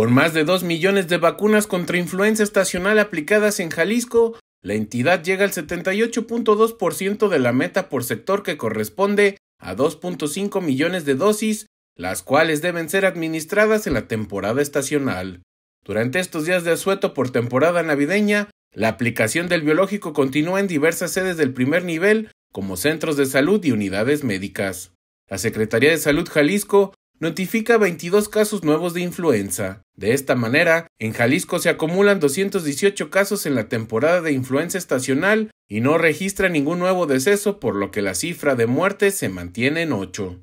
Con más de 2 millones de vacunas contra influenza estacional aplicadas en Jalisco, la entidad llega al 78.2% de la meta por sector que corresponde a 2.5 millones de dosis, las cuales deben ser administradas en la temporada estacional. Durante estos días de asueto por temporada navideña, la aplicación del biológico continúa en diversas sedes del primer nivel, como centros de salud y unidades médicas. La Secretaría de Salud Jalisco notifica 22 casos nuevos de influenza. De esta manera, en Jalisco se acumulan 218 casos en la temporada de influenza estacional y no registra ningún nuevo deceso, por lo que la cifra de muertes se mantiene en 8.